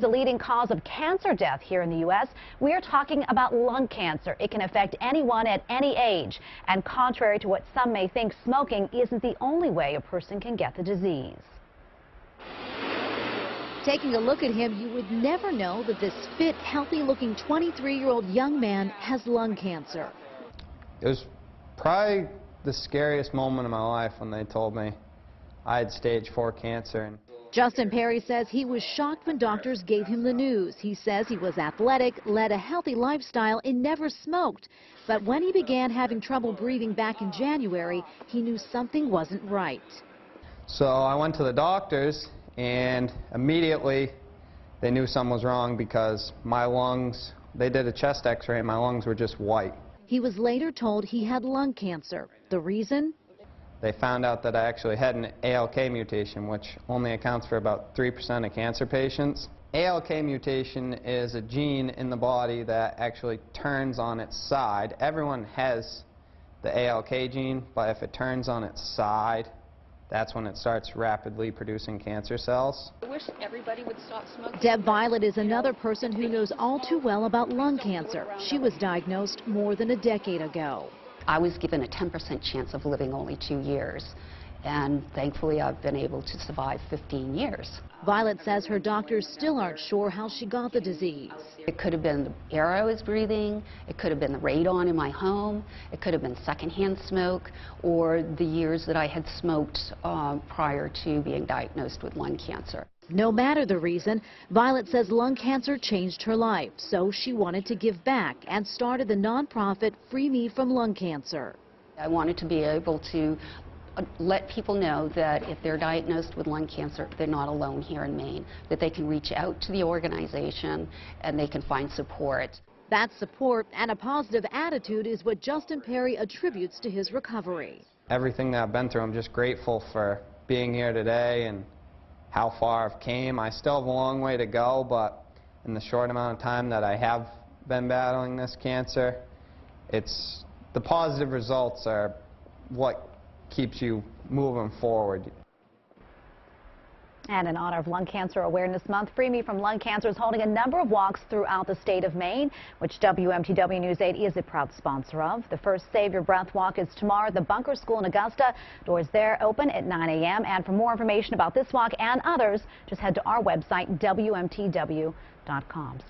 is a leading cause of cancer death here in the U.S. We're talking about lung cancer. It can affect anyone at any age. And contrary to what some may think, smoking isn't the only way a person can get the disease. Taking a look at him, you would never know that this fit, healthy-looking 23-year-old young man has lung cancer. It was probably the scariest moment of my life when they told me I had stage 4 cancer. Justin Perry says he was shocked when doctors gave him the news. He says he was athletic, led a healthy lifestyle, and never smoked. But when he began having trouble breathing back in January, he knew something wasn't right. So I went to the doctors, and immediately they knew something was wrong because my lungs, they did a chest x-ray, and my lungs were just white. He was later told he had lung cancer. The reason? They found out that I actually had an ALK mutation, which only accounts for about 3% of cancer patients. ALK mutation is a gene in the body that actually turns on its side. Everyone has the ALK gene, but if it turns on its side, that's when it starts rapidly producing cancer cells. I wish everybody would stop smoking. Deb Violette is another person who knows all too well about lung cancer. She was diagnosed more than a decade ago. I was given a 10% chance of living only two years. And thankfully, I've been able to survive 15 years. Violette says her doctors still aren't sure how she got the disease. It could have been the air I was breathing, it could have been the radon in my home, it could have been secondhand smoke, or the years that I had smoked uh, prior to being diagnosed with lung cancer. No matter the reason, Violette says lung cancer changed her life, so she wanted to give back and started the nonprofit Free Me from Lung Cancer. I wanted to be able to let people know that if they're diagnosed with lung cancer, they're not alone here in Maine, that they can reach out to the organization and they can find support. That support and a positive attitude is what Justin Perry attributes to his recovery. Everything that I've been through, I'm just grateful for being here today and how far I've came. I still have a long way to go, but in the short amount of time that I have been battling this cancer, it's the positive results are what keeps you moving forward. And in honor of Lung Cancer Awareness Month, Free Me from Lung Cancer is holding a number of walks throughout the state of Maine, which WMTW News 8 is a proud sponsor of. The first Save Your Breath walk is tomorrow at the Buker School in Augusta. Doors there open at 9 a.m. And for more information about this walk and others, just head to our website, WMTW.com.